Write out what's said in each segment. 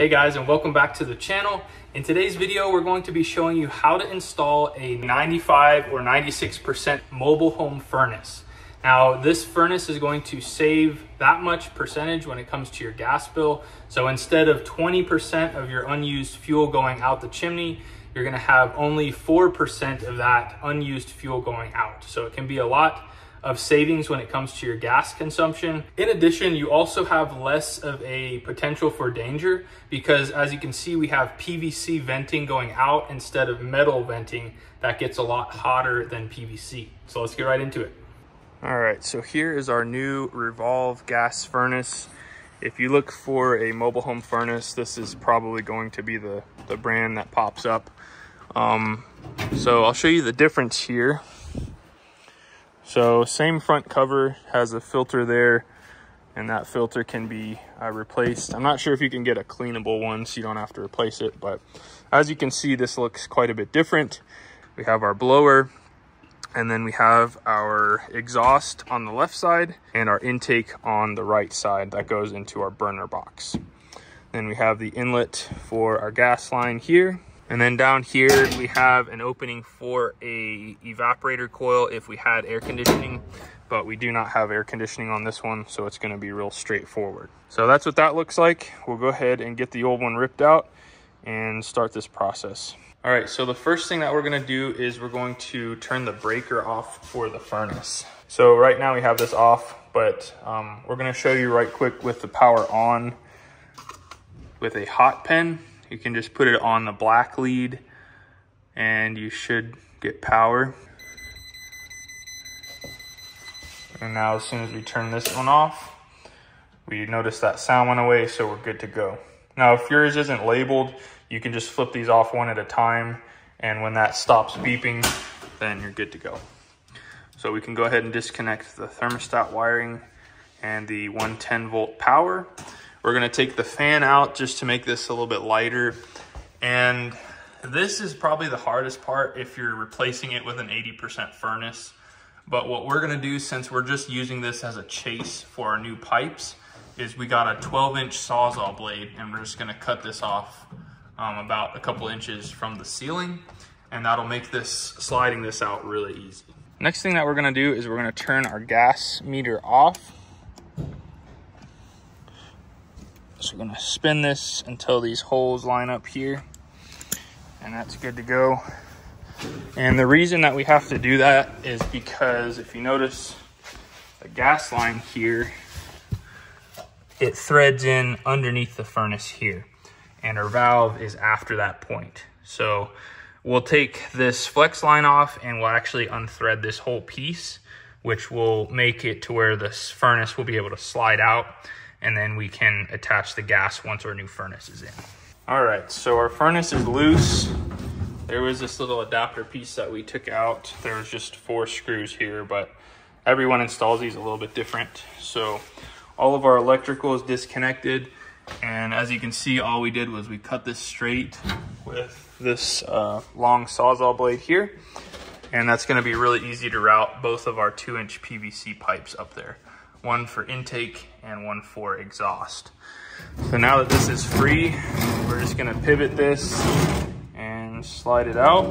Hey guys and welcome back to the channel. In today's video we're going to be showing you how to install a 95 or 96% mobile home furnace. Now this furnace is going to save that much percentage when it comes to your gas bill. So instead of 20% of your unused fuel going out the chimney, you're gonna have only 4% of that unused fuel going out. So it can be a lot of savings when it comes to your gas consumption. In addition, you also have less of a potential for danger because as you can see, we have PVC venting going out instead of metal venting that gets a lot hotter than PVC. So let's get right into it. All right, so here is our new Revolv gas furnace. If you look for a mobile home furnace, this is probably going to be the, the brand that pops up. Um, so I'll show you the difference here. So same front cover has a filter there and that filter can be uh, replaced. I'm not sure if you can get a cleanable one so you don't have to replace it, but as you can see, this looks quite a bit different. We have our blower and then we have our exhaust on the left side and our intake on the right side that goes into our burner box. Then we have the inlet for our gas line here and then down here, we have an opening for a evaporator coil if we had air conditioning, but we do not have air conditioning on this one, so it's gonna be real straightforward. So that's what that looks like. We'll go ahead and get the old one ripped out and start this process. All right, so the first thing that we're gonna do is we're going to turn the breaker off for the furnace. So right now we have this off, but um, we're gonna show you right quick with the power on with a hot pen you can just put it on the black lead and you should get power. And now as soon as we turn this one off, we notice that sound went away, so we're good to go. Now, if yours isn't labeled, you can just flip these off one at a time. And when that stops beeping, then you're good to go. So we can go ahead and disconnect the thermostat wiring and the 110 volt power. We're gonna take the fan out just to make this a little bit lighter. And this is probably the hardest part if you're replacing it with an 80% furnace. But what we're gonna do since we're just using this as a chase for our new pipes is we got a 12 inch Sawzall blade and we're just gonna cut this off um, about a couple inches from the ceiling and that'll make this sliding this out really easy. Next thing that we're gonna do is we're gonna turn our gas meter off So we're gonna spin this until these holes line up here and that's good to go. And the reason that we have to do that is because if you notice the gas line here, it threads in underneath the furnace here and our valve is after that point. So we'll take this flex line off and we'll actually unthread this whole piece, which will make it to where this furnace will be able to slide out and then we can attach the gas once our new furnace is in. All right, so our furnace is loose. There was this little adapter piece that we took out. There was just four screws here, but everyone installs these a little bit different. So all of our electrical is disconnected. And as you can see, all we did was we cut this straight with this uh, long Sawzall blade here. And that's gonna be really easy to route both of our two inch PVC pipes up there one for intake and one for exhaust. So now that this is free, we're just gonna pivot this and slide it out,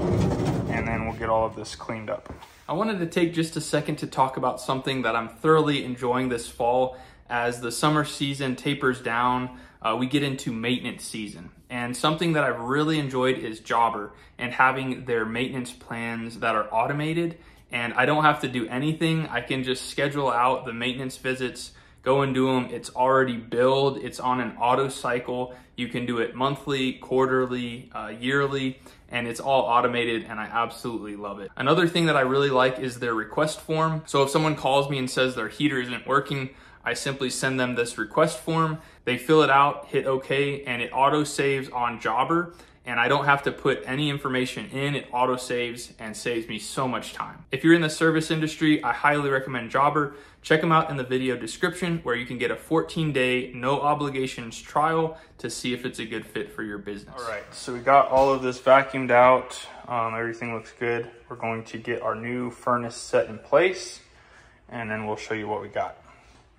and then we'll get all of this cleaned up. I wanted to take just a second to talk about something that I'm thoroughly enjoying this fall. As the summer season tapers down, uh, we get into maintenance season. And something that I've really enjoyed is Jobber and having their maintenance plans that are automated and I don't have to do anything. I can just schedule out the maintenance visits, go and do them. It's already billed. It's on an auto cycle. You can do it monthly, quarterly, uh, yearly, and it's all automated and I absolutely love it. Another thing that I really like is their request form. So if someone calls me and says their heater isn't working, I simply send them this request form. They fill it out, hit okay, and it auto saves on Jobber and I don't have to put any information in, it auto saves and saves me so much time. If you're in the service industry, I highly recommend Jobber. Check them out in the video description where you can get a 14 day, no obligations trial to see if it's a good fit for your business. All right, so we got all of this vacuumed out. Um, everything looks good. We're going to get our new furnace set in place and then we'll show you what we got.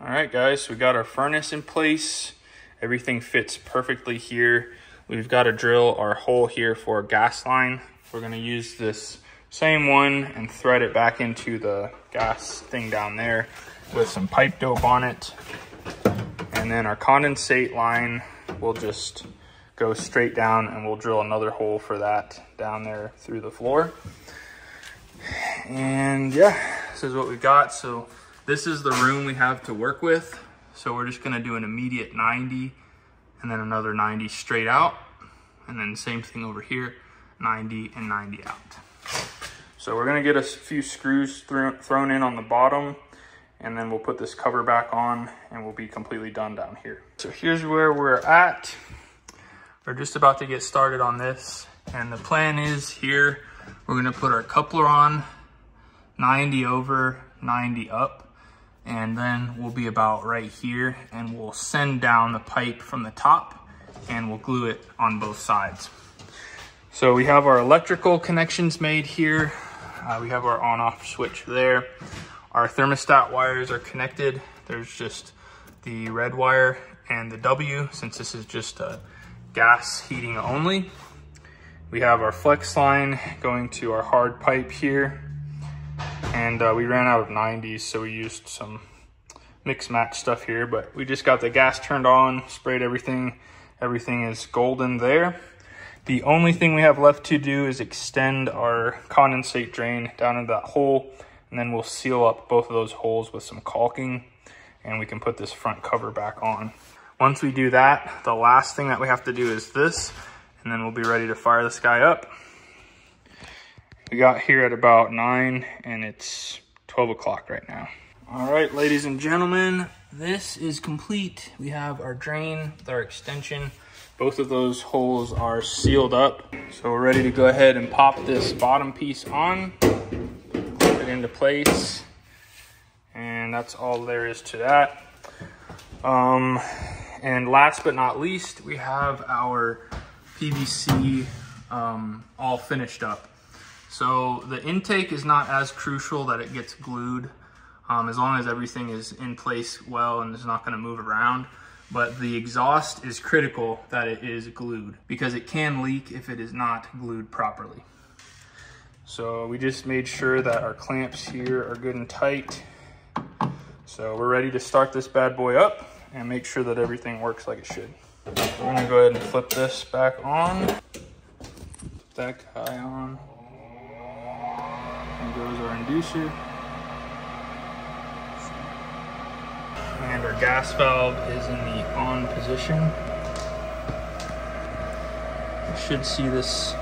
All right, guys, we got our furnace in place. Everything fits perfectly here. We've got to drill our hole here for a gas line. We're gonna use this same one and thread it back into the gas thing down there with some pipe dope on it. And then our condensate line will just go straight down and we'll drill another hole for that down there through the floor. And yeah, this is what we got. So this is the room we have to work with. So we're just gonna do an immediate 90 and then another 90 straight out. And then same thing over here, 90 and 90 out. So we're gonna get a few screws thrown in on the bottom and then we'll put this cover back on and we'll be completely done down here. So here's where we're at. We're just about to get started on this. And the plan is here, we're gonna put our coupler on 90 over, 90 up and then we'll be about right here and we'll send down the pipe from the top and we'll glue it on both sides. So we have our electrical connections made here. Uh, we have our on off switch there. Our thermostat wires are connected. There's just the red wire and the W since this is just a gas heating only. We have our flex line going to our hard pipe here and uh, we ran out of 90s so we used some mix match stuff here but we just got the gas turned on sprayed everything. Everything is golden there. The only thing we have left to do is extend our condensate drain down into that hole and then we'll seal up both of those holes with some caulking and we can put this front cover back on. Once we do that the last thing that we have to do is this and then we'll be ready to fire this guy up we got here at about 9 and it's 12 o'clock right now. All right, ladies and gentlemen, this is complete. We have our drain with our extension. Both of those holes are sealed up. So we're ready to go ahead and pop this bottom piece on, clip it into place. And that's all there is to that. Um, and last but not least, we have our PVC um, all finished up. So the intake is not as crucial that it gets glued um, as long as everything is in place well and is not gonna move around. But the exhaust is critical that it is glued because it can leak if it is not glued properly. So we just made sure that our clamps here are good and tight. So we're ready to start this bad boy up and make sure that everything works like it should. We're gonna go ahead and flip this back on. Put that guy on goes our inducer. And our gas valve is in the on position. You should see this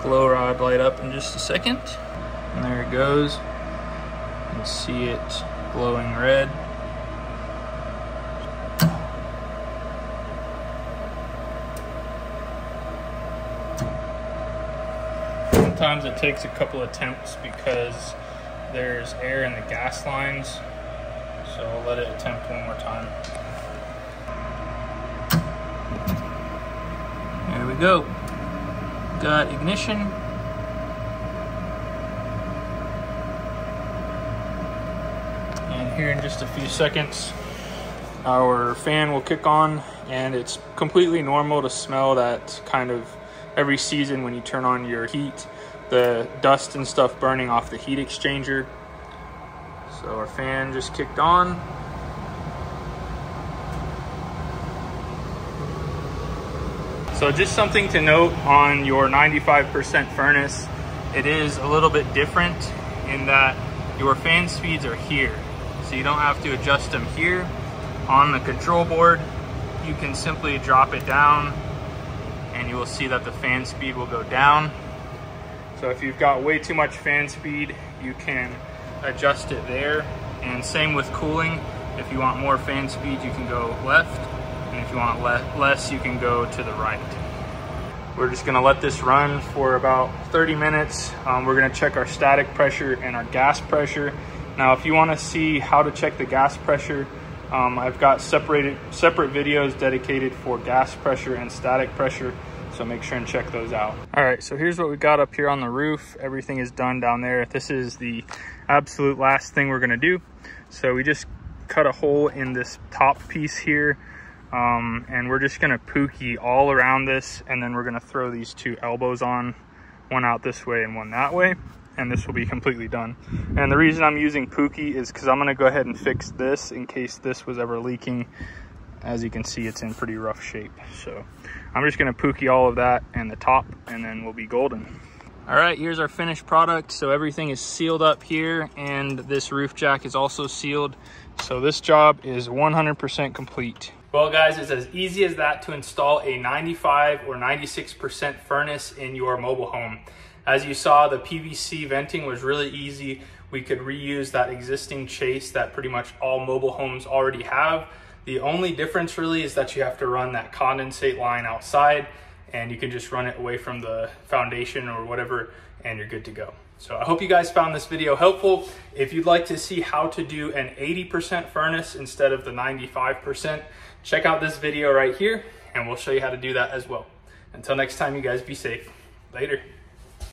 glow rod light up in just a second. And there it goes. You can see it glowing red. Sometimes it takes a couple attempts because there's air in the gas lines. So I'll let it attempt one more time. There we go. Got ignition. And here in just a few seconds, our fan will kick on and it's completely normal to smell that kind of every season when you turn on your heat the dust and stuff burning off the heat exchanger. So our fan just kicked on. So just something to note on your 95% furnace, it is a little bit different in that your fan speeds are here. So you don't have to adjust them here. On the control board, you can simply drop it down and you will see that the fan speed will go down so if you've got way too much fan speed, you can adjust it there. And same with cooling. If you want more fan speed, you can go left. And if you want le less, you can go to the right. We're just gonna let this run for about 30 minutes. Um, we're gonna check our static pressure and our gas pressure. Now, if you wanna see how to check the gas pressure, um, I've got separated separate videos dedicated for gas pressure and static pressure. So make sure and check those out. All right, so here's what we got up here on the roof. Everything is done down there. This is the absolute last thing we're gonna do. So we just cut a hole in this top piece here Um, and we're just gonna pookie all around this and then we're gonna throw these two elbows on, one out this way and one that way and this will be completely done. And the reason I'm using Pookie is because I'm gonna go ahead and fix this in case this was ever leaking. As you can see, it's in pretty rough shape. So I'm just gonna Pookie all of that and the top and then we'll be golden. All right, here's our finished product. So everything is sealed up here and this roof jack is also sealed. So this job is 100% complete. Well guys, it's as easy as that to install a 95 or 96% furnace in your mobile home. As you saw, the PVC venting was really easy. We could reuse that existing chase that pretty much all mobile homes already have. The only difference really is that you have to run that condensate line outside and you can just run it away from the foundation or whatever and you're good to go. So I hope you guys found this video helpful. If you'd like to see how to do an 80% furnace instead of the 95%, check out this video right here and we'll show you how to do that as well. Until next time, you guys be safe. Later.